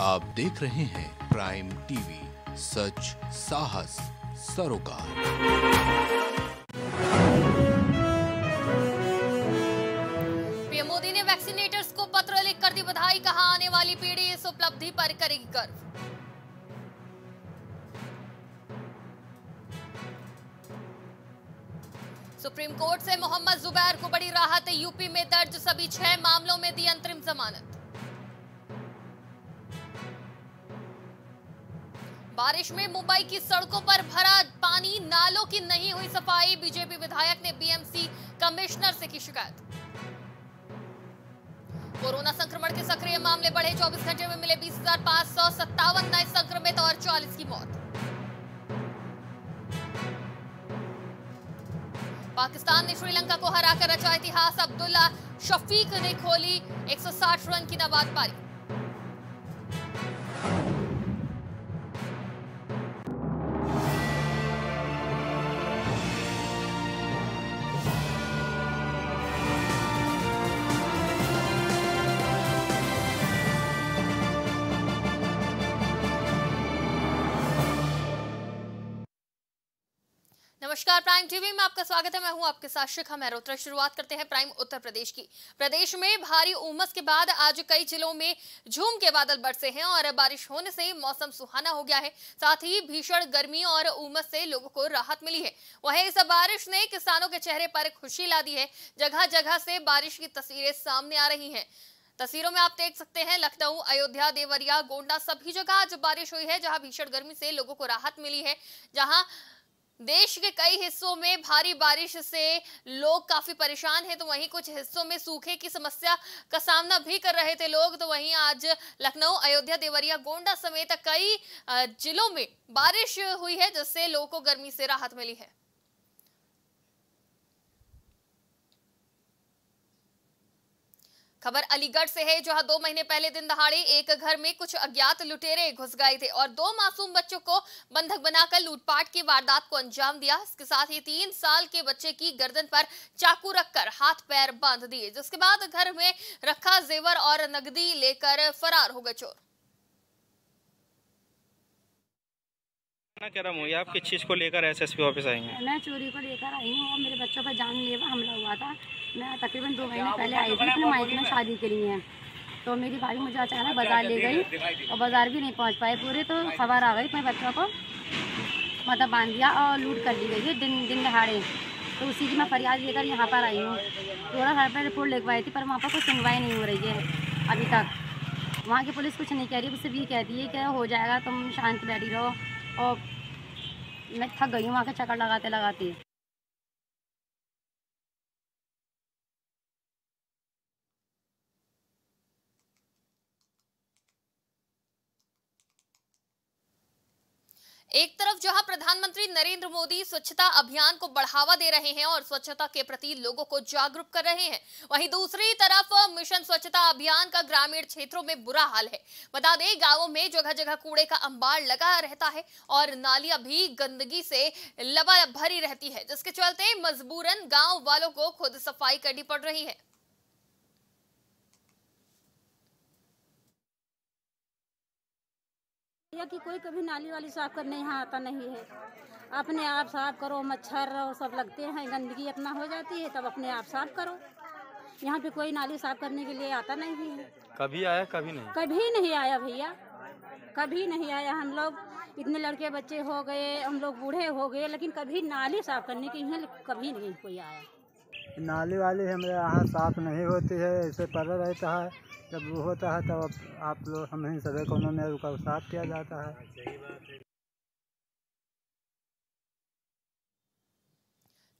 आप देख रहे हैं प्राइम टीवी सच, साहस, सरोकार। पीएम मोदी ने वैक्सीनेटर्स को पत्र लिखकर दी बधाई, कहा आने वाली पीढ़ी इस उपलब्धि पर करेगी गर्व। सुप्रीम कोर्ट से मोहम्मद जुबैर को बड़ी राहत, यूपी में दर्ज सभी छह मामलों में दी अंतरिम जमानत। बारिश में मुंबई की सड़कों पर भरा पानी, नालों की नहीं हुई सफ़ाई, बीजेपी विधायक ने बीएमसी कमिश्नर से की शिकायत। कोरोना संक्रमण के सक्रिय मामले बढ़े 24 घंटे में मिले बीस हज़ार पाँच सौ सत्तावन नए संक्रमित और 40 की मौत। पाकिस्तान ने श्रीलंका को हराकर रचा इतिहास, अब्दुल्ला शफीक ने खोली 160 रन की नाबाद पारी नमस्कार प्राइम टीवी में आपका स्वागत है। मैं हूँ आपके साथ शिखा मेहरोत्रा शुरुआत करते हैं प्राइम उत्तर प्रदेश की। प्रदेश में भारी उमस के बाद आज कई जिलों में झूम के बादल बरसे हैं और बारिश होने से मौसम सुहाना हो गया है। साथ ही भीषण गर्मी और उमस से लोगों को राहत मिली है। वहीं इस बारिश ने किसानों के चेहरे पर खुशी ला दी है। जगह जगह से बारिश की तस्वीरें सामने आ रही है। तस्वीरों में आप देख सकते हैं, लखनऊ, अयोध्या, देवरिया, गोंडा, सभी जगह आज बारिश हुई है, जहाँ भीषण गर्मी से लोगों को राहत मिली है। जहाँ देश के कई हिस्सों में भारी बारिश से लोग काफ़ी परेशान हैं तो वहीं कुछ हिस्सों में सूखे की समस्या का सामना भी कर रहे थे लोग। तो वहीं आज लखनऊ, अयोध्या, देवरिया, गोंडा समेत कई जिलों में बारिश हुई है, जिससे लोगों को गर्मी से राहत मिली है। खबर अलीगढ़ से है, जहाँ दो महीने पहले दिन दहाड़े एक घर में कुछ अज्ञात लुटेरे घुस गए थे और दो मासूम बच्चों को बंधक बनाकर लूटपाट की वारदात को अंजाम दिया। इसके साथ ही तीन साल के बच्चे की गर्दन पर चाकू रखकर हाथ पैर बाँध दिए, जिसके बाद घर में रखा जेवर और नगदी लेकर फरार हो गए चोर। क्या हुई आप किस चीज़ को लेकर एसएसपी ऑफ़िस आई हैं? मैं चोरी को लेकर आई हूँ और मेरे बच्चों पर जानलेवा हमला हुआ था। मैं तकरीबन दो महीने पहले आई थी, अपने माइक में शादी के लिए। तो मेरी भाई मुझे अचानक बाज़ार ले गई और बाज़ार भी नहीं पहुँच पाए पूरे तो खबर आ गई अपने बच्चों को। मतलब बाँध दिया और लूट कर ली गई है दिन दिन दहाड़े। तो उसी की मैं फरियाद लेकर यहाँ पर आई हूँ। थोड़ा घर पर रिपोर्ट लिखवाई थी, पर वहाँ पर कोई सुनवाई नहीं हो रही है अभी तक। वहाँ की पुलिस कुछ नहीं कह रही सिर्फ़ ये कहती है कि हो जाएगा, तुम शांत बैठी रहो। और मैं थक गई हूँ वहाँ के चक्कर लगाते लगाते एक तरफ़ जहाँ प्रधानमंत्री नरेंद्र मोदी स्वच्छता अभियान को बढ़ावा दे रहे हैं और स्वच्छता के प्रति लोगों को जागरूक कर रहे हैं, वहीं दूसरी तरफ़ मिशन स्वच्छता अभियान का ग्रामीण क्षेत्रों में बुरा हाल है। बता दें, गाँवों में जगह जगह कूड़े का अंबार लगा रहता है और नालियाँ भी गंदगी से लबा भरी रहती है, जिसके चलते मजबूरन गाँव वालों को खुद सफ़ाई करनी पड़ रही है। या कि कोई कभी नाली वाली साफ़ करने यहाँ आता नहीं है। अपने आप साफ़ करो मच्छर और सब लगते हैं गंदगी इतना हो जाती है तब अपने आप साफ़ करो। यहाँ पे कोई नाली साफ़ करने के लिए आता नहीं है। कभी आया कभी नहीं? कभी नहीं आया भैया। कभी नहीं आया। हम लोग इतने लड़के बच्चे हो गए हम लोग बूढ़े हो गए लेकिन कभी नाली साफ़ करने के लिए कभी नहीं कोई आया। नाली वाली हमारे यहाँ साफ़ नहीं होती है, ऐसे पड़ा रहता है। जब वो होता है तब आप लोग, हम ही सभी को उन्होंने उसका साफ़ किया जाता है।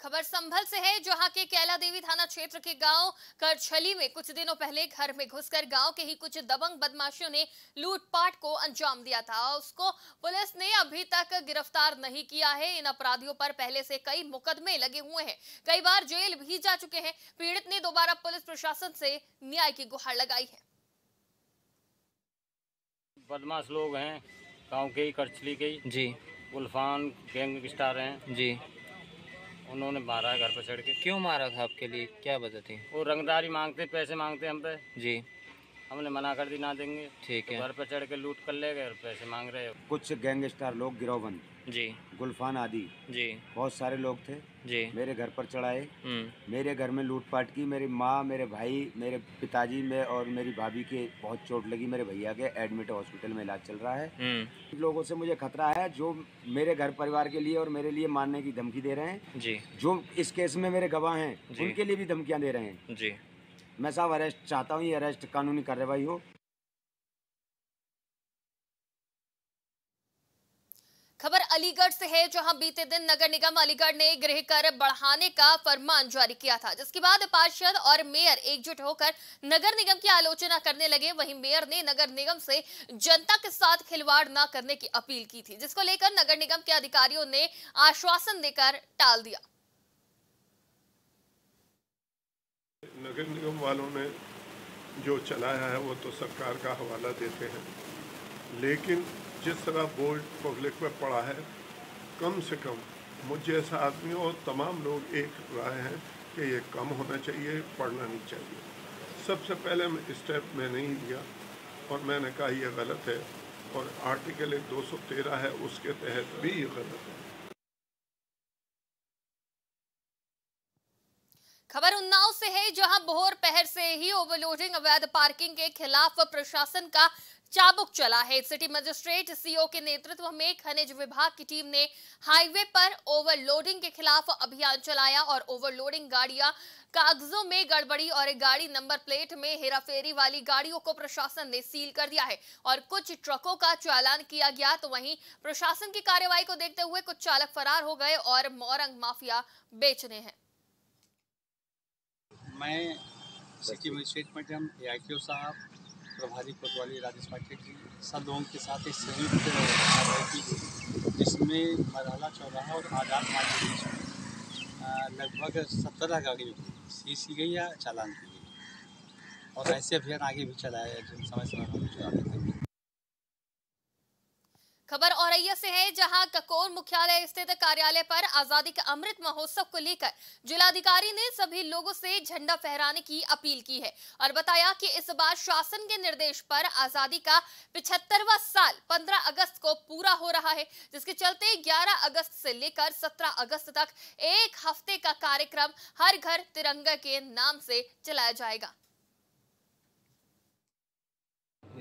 खबर संभल से है जहाँ के कैला देवी थाना क्षेत्र के गाँव करछली में कुछ दिनों पहले घर में घुसकर गाँव के ही कुछ दबंग बदमाशियों ने लूटपाट को अंजाम दिया था। उसको पुलिस ने अभी तक गिरफ़्तार नहीं किया है। इन अपराधियों पर पहले से कई मुकदमे लगे हुए हैं। कई बार जेल भी जा चुके हैं। पीड़ित ने दोबारा पुलिस प्रशासन से न्याय की गुहार लगाई है। बदमाश लोग हैं गाँव के ही करछली के ही। जी। उल्फान गैंग स्टार हैं। जी। उन्होंने मारा है घर पर चढ़ के। क्यों मारा था आपके लिए? क्या वजह थी? वो रंगदारी मांगते पैसे मांगते हम पे। जी। हमने मना कर दी ना देंगे। ठीक तो है। घर पर चढ़ के लूट कर ले गए और पैसे मांग रहे हो। कुछ गैंगस्टर लोग गिरोवन जी। गुलफान आदि। जी। बहुत सारे लोग थे। जी। मेरे घर पर चढ़ाए। हम्म। मेरे घर में लूटपाट की। मेरी माँ मेरे भाई मेरे पिताजी में और मेरी भाभी के बहुत चोट लगी। मेरे भैया के एडमिट हॉस्पिटल में इलाज चल रहा है। हम्म। लोगों से मुझे खतरा है जो मेरे घर परिवार के लिए और मेरे लिए मारने की धमकी दे रहे हैं। जी। जो इस केस में मेरे गवाह हैं। उनके लिए भी धमकियाँ दे रहे हैं। जी। मैं साहब अरेस्ट चाहता हूँ ये अरेस्ट कानूनी कार्रवाई हो खबर अलीगढ़ से है, जहाँ बीते दिन नगर निगम अलीगढ़ ने गृह कर बढ़ाने का फरमान जारी किया था। जिसके बाद पार्षद और मेयर एकजुट होकर नगर निगम की आलोचना करने लगे। वहीं मेयर ने नगर निगम से जनता के साथ खिलवाड़ न करने की अपील की थी, जिसको लेकर नगर निगम के अधिकारियों ने आश्वासन देकर टाल दिया। नगर निगम वालों ने जो चलाया है, वो तो सरकार का हवाला देते हैं। लेकिन जिस तरह बोर्ड पब्लिक में पड़ा है, कम से कम मुझ जैसा आदमी और तमाम लोग एक राय हैं कि ये कम होना चाहिए, पढ़ना नहीं चाहिए। सबसे पहले मैं स्टेप में नहीं लिया और मैंने कहा ये गलत है और आर्टिकल एक 213 है, उसके तहत भी ये गलत है। खबर उन्नाव से है, जहाँ बोहर पहर से ही ओवरलोडिंग अवैध पार्किंग के खिलाफ प्रशासन का चाबुक चला है। सिटी मजिस्ट्रेट, सीओ के नेतृत्व में खनिज विभाग की टीम ने हाईवे पर ओवरलोडिंग के खिलाफ अभियान चलाया और ओवरलोडिंग गाड़ियाँ कागजों में गड़बड़ी और गाड़ी नंबर प्लेट में हेराफेरी वाली गाड़ियों को प्रशासन ने सील कर दिया है और कुछ ट्रकों का चालान किया गया। तो वहीं प्रशासन की कार्रवाई को देखते हुए कुछ चालक फरार हो गए और मोरंग माफिया बेचने हैं। मैं सिटी मजिस्ट्रेट मैडम साहब प्रभारी कोतवाली राजेश पाठक जी, सब लोगों के साथ एक संयुक्त कार्रवाई की गई जिसमें मरहला चौराहा और आज़ाद मार्ग के बीच लगभग सत्रह गाड़ियों को सी की गई या चालान की गई। और ऐसे अभियान आगे भी चलाया जो समय समय पर हम चलाते थे खबर औरैया से है, जहाँ ककोर मुख्यालय स्थित कार्यालय पर आज़ादी का अमृत महोत्सव को लेकर जिलाधिकारी ने सभी लोगों से झंडा फहराने की अपील की है और बताया कि इस बार शासन के निर्देश पर आज़ादी का पिछहत्तरवा साल 15 अगस्त को पूरा हो रहा है, जिसके चलते 11 अगस्त से लेकर 17 अगस्त तक एक हफ़्ते का कार्यक्रम हर घर तिरंगा के नाम से चलाया जाएगा।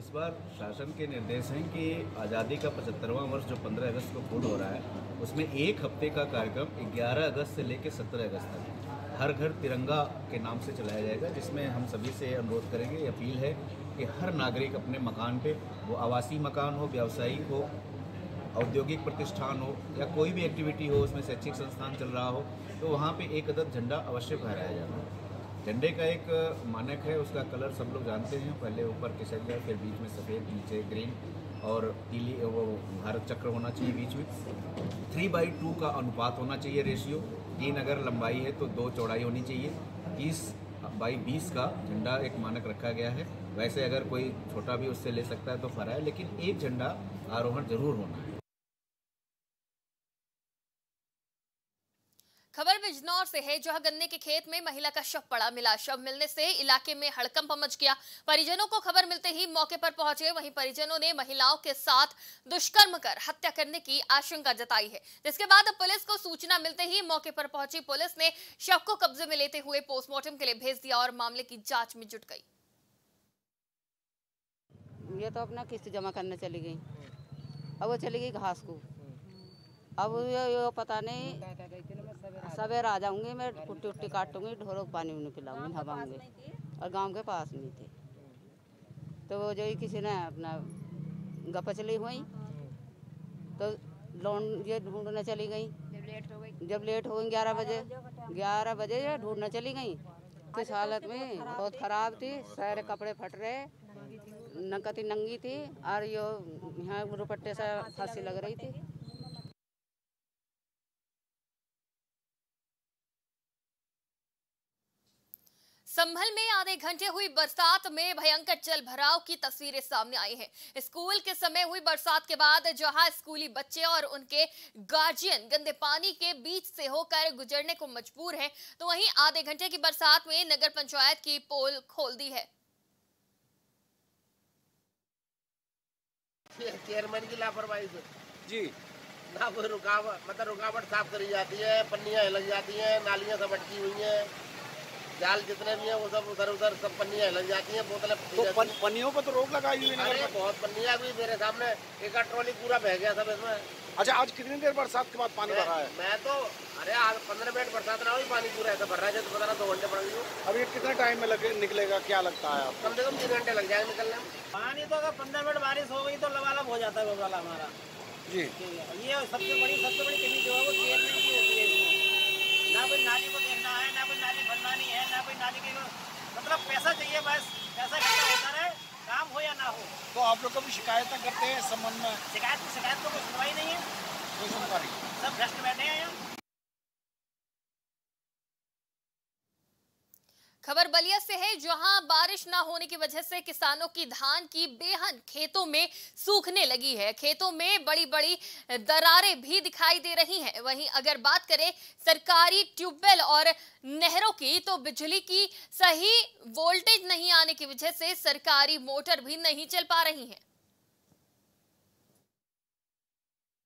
इस बार शासन के निर्देश हैं कि आज़ादी का पचहत्तरवां वर्ष जो 15 अगस्त को पूर्ण हो रहा है, उसमें एक हफ़्ते का कार्यक्रम 11 अगस्त से लेकर 17 अगस्त तक। हर घर तिरंगा के नाम से चलाया जाएगा, जिसमें हम सभी से अनुरोध करेंगे अपील है कि हर नागरिक अपने मकान पे, वो आवासीय मकान हो, व्यावसायिक हो, औद्योगिक प्रतिष्ठान हो, या कोई भी एक्टिविटी हो, उसमें शैक्षिक संस्थान चल रहा हो तो वहाँ पर एक अदद झंडा अवश्य फहराया जाना झंडे का एक मानक है, उसका कलर सब लोग जानते हैं। पहले ऊपर केसरिया, फिर बीच में सफ़ेद, नीचे ग्रीन और पीली वो भारत चक्र होना चाहिए बीच में। थ्री बाई टू का अनुपात होना चाहिए रेशियो। तीन अगर लंबाई है तो दो चौड़ाई होनी चाहिए। तीस बाई बीस का झंडा एक मानक रखा गया है। वैसे अगर कोई छोटा भी उससे ले सकता है तो फरा है, लेकिन एक झंडा आरोहण ज़रूर होना है। खबर से है जहाँ गन्ने के खेत में महिला का शव पड़ा मिला। शव मिलने से इलाके में हड़कंप मच गया। परिजनों को खबर मिलते ही मौके पर पहुँचे। वहीं परिजनों ने महिलाओं के साथ दुष्कर्म कर हत्या करने की आशंका जताई है। जिसके बाद पुलिस को सूचना मिलते ही मौके पर पहुँची पुलिस ने शव को कब्जे में लेते हुए पोस्टमार्टम के लिए भेज दिया और मामले की जाँच में जुट गई। ये तो अपना किस्त जमा करने चली गई। अब वो चली गई घास को। अब ये, ये पता नहीं सवेरा आ जाऊँगी मैं कुट्टी उट्टी काटूँगी ढोरों को पानी उन्हें पिलाऊँगी नहाऊँगी और गाँव के पास में थे। तो वो जो ही किसी ने अपना गपचली हुई तो लोन ये ढूँढने चली गई। जब लेट हो गई। ग्यारह बजे ग्यारह बजे ये ढूँढने चली गई। तो इस हालत में? बहुत ख़राब थी सारे कपड़े फट रहे नकती नंगी थी और यो यहाँ दुपट्टे से फांसी लग रही थी। संभल में आधे घंटे हुई बरसात में भयंकर जल भराव की तस्वीरें सामने आई हैं। स्कूल के समय हुई बरसात के बाद जहाँ स्कूली बच्चे और उनके गार्जियन गंदे पानी के बीच से होकर गुजरने को मजबूर हैं तो वहीं आधे घंटे की बरसात में नगर पंचायत की पोल खोल दी है। चेयरमैन की लापरवाही से। जी। ना कोई रुकावट मतलब रुकावट साफ़ करी जाती है पन्नियाँ लग जाती हैं नालियाँ सब अटकी हुई हैं। जाल जितने भी हैं वो सब उधर उधर सब पन्नियाँ लग जाती हैं बोतलें तो पन, पन्नियों पर तो रोक लगाई हुई है। बहुत पन्नियाँ भी मेरे सामने एक ट्रॉली पूरा बह गया सब इसमें। अच्छा आज कितनी देर बरसात के बाद पानी भरा है? मैं तो अरे आज पंद्रह मिनट बरसात रहा हूँ पानी पूरा ऐसा भर रहा है जैसे पता दो घंटे पड़ गई ये कितने टाइम में लगे निकलेगा क्या लगता है कम से कम तीन घंटे लग जाएँगे निकलने में। पानी तो अगर पंद्रह मिनट बारिश हो गई तो लबालब हो जाता है गोपाला हमारा। जी। ये सबसे बड़ी सबसे बड़ी कमी जो है वो चेयरमैन की होती है ना कोई नाली को देखना है ना कोई नाली बनवानी है ना कोई नाली की मतलब पैसा चाहिए बस पैसा कैसा होता रहे काम हो या ना हो। तो आप लोग कभी शिकायत करते हैं संबंध में? शिकायत की शिकायत तो कोई सुनवाई नहीं है। कोई सुनवाई नहीं। सब भ्रष्ट बैठे हैं। यहाँ बलिया से है, जहाँ बारिश न होने की वजह से किसानों की धान की बेहन खेतों में सूखने लगी है। खेतों में बड़ी बड़ी दरारें भी दिखाई दे रही हैं। वहीं अगर बात करें सरकारी ट्यूबवेल और नहरों की तो बिजली की सही वोल्टेज नहीं आने की वजह से सरकारी मोटर भी नहीं चल पा रही है।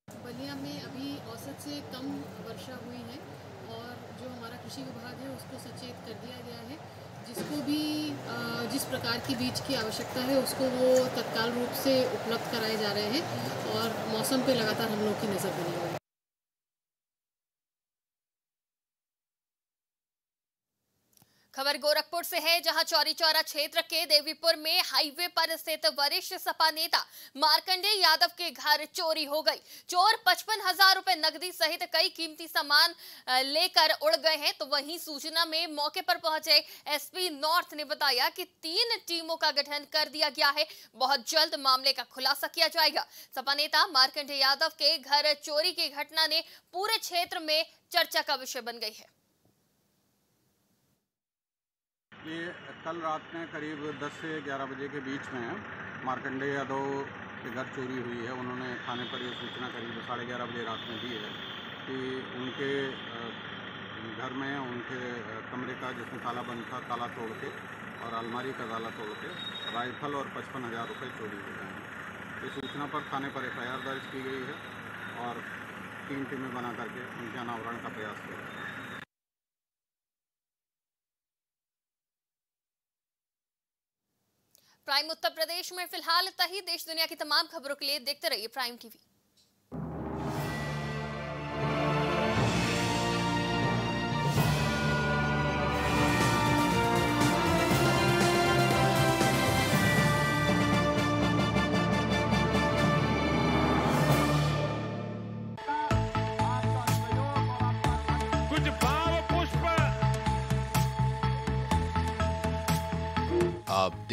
बलिया में अभी औसत से कम वर्षा हुई है और जो हमारा कृषि विभाग है, उसको सचेत कर दिया गया है। जिसको भी जिस प्रकार की बीज की आवश्यकता है, उसको वो तत्काल रूप से उपलब्ध कराए जा रहे हैं और मौसम पे लगातार हम लोग की नज़र बनी हुई है। खबर गोरखपुर से है, जहाँ चौरी चौरा क्षेत्र के देवीपुर में हाईवे पर स्थित वरिष्ठ सपा नेता मार्कंडेय यादव के घर चोरी हो गई। चोर पचपन हज़ार रूपए नकदी सहित कई कीमती सामान लेकर उड़ गए हैं। तो वहीं सूचना में मौके पर पहुँचे एसपी नॉर्थ ने बताया कि तीन टीमों का गठन कर दिया गया है। बहुत जल्द मामले का खुलासा किया जाएगा। सपा नेता मार्कंडेय यादव के घर चोरी की घटना ने पूरे क्षेत्र में चर्चा का विषय बन गई है। ये कल रात में करीब 10 से 11 बजे के बीच में मार्कंडेय यादव के घर चोरी हुई है। उन्होंने थाने पर ये सूचना करीब साढ़े ग्यारह बजे रात में दी है कि उनके घर में उनके कमरे का जिसमें ताला बंद था, ताला तोड़ के और अलमारी का ताला तोड़ के राइफल और पचपन हज़ार रुपये चोरी हो गए हैं। इस सूचना पर थाने पर एफ़ दर्ज की गई है और तीन टीमें बना करके उनके अनावरण का प्रयास किया जा रहा है प्राइम उत्तर प्रदेश में फ़िलहाल इतना ही देश दुनिया की तमाम खबरों के लिए देखते रहिए प्राइम टीवी